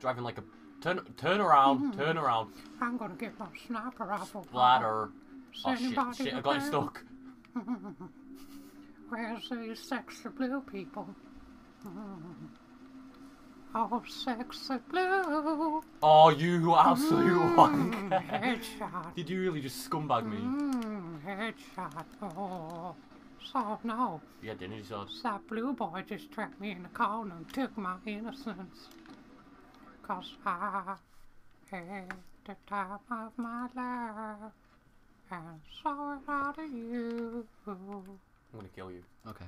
driving like a turn turn around, turn around, I'm gonna get my sniper rifle. bladder. Oh shit, shit! I got it stuck. Where's these sexy blue people? Mm. Oh, sexy blue. Oh, you absolute Mm, wanker! headshot. Did you really just scumbag me? Mm, headshot. Oh. So, no. Yeah, didn't you, son? That blue boy just trapped me in the corner and took my innocence. Cause I had the time of my life. And saw it out of you. I'm gonna kill you. Okay.